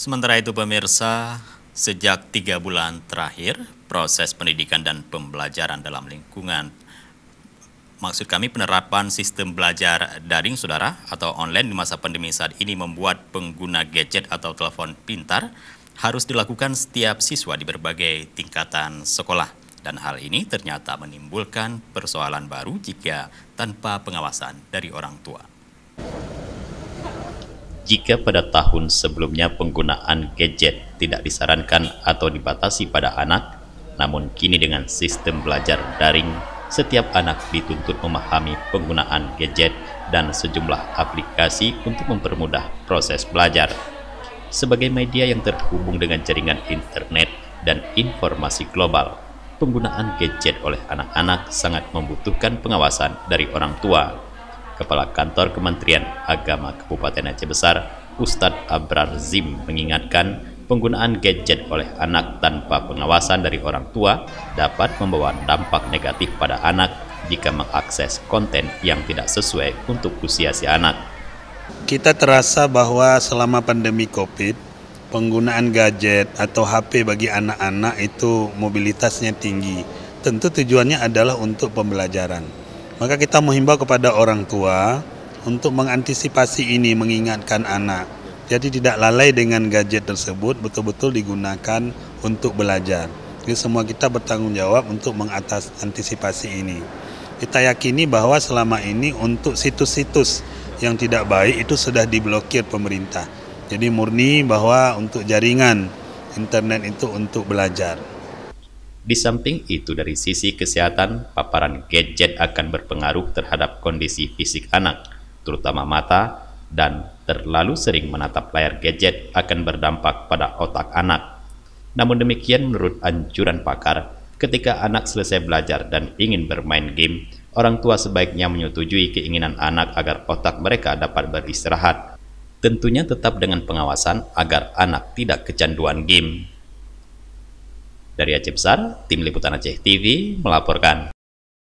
Sementara itu pemirsa, sejak tiga bulan terakhir, proses pendidikan dan pembelajaran dalam lingkungan Maksud kami penerapan sistem belajar daring saudara atau online di masa pandemi saat ini membuat pengguna gadget atau telepon pintar harus dilakukan setiap siswa di berbagai tingkatan sekolah. Dan hal ini ternyata menimbulkan persoalan baru jika tanpa pengawasan dari orang tua. Jika pada tahun sebelumnya penggunaan gadget tidak disarankan atau dibatasi pada anak, namun kini dengan sistem belajar daring setiap anak dituntut memahami penggunaan gadget dan sejumlah aplikasi untuk mempermudah proses belajar. Sebagai media yang terhubung dengan jaringan internet dan informasi global, penggunaan gadget oleh anak-anak sangat membutuhkan pengawasan dari orang tua. Kepala Kantor Kementerian Agama Kabupaten Aceh Besar, Ustadz Abrar Zim mengingatkan penggunaan gadget oleh anak tanpa pengawasan dari orang tua dapat membawa dampak negatif pada anak jika mengakses konten yang tidak sesuai untuk usia si anak. Kita terasa bahwa selama pandemi COVID, penggunaan gadget atau HP bagi anak-anak itu mobilitasnya tinggi. Tentu tujuannya adalah untuk pembelajaran. Maka kita menghimbau kepada orang tua untuk mengantisipasi ini, mengingatkan anak jadi tidak lalai dengan gadget tersebut, betul-betul digunakan untuk belajar. Jadi semua kita bertanggung jawab untuk mengatas antisipasi ini. Kita yakini bahwa selama ini untuk situs-situs yang tidak baik itu sudah diblokir pemerintah. Jadi murni bahwa untuk jaringan internet itu untuk belajar. Di samping itu dari sisi kesehatan, paparan gadget akan berpengaruh terhadap kondisi fisik anak, terutama mata, dan terlalu sering menatap layar gadget akan berdampak pada otak anak. Namun demikian menurut anjuran pakar, ketika anak selesai belajar dan ingin bermain game, orang tua sebaiknya menyetujui keinginan anak agar otak mereka dapat beristirahat. Tentunya tetap dengan pengawasan agar anak tidak kecanduan game. Dari Aceh Besar, Tim Liputan Aceh TV melaporkan.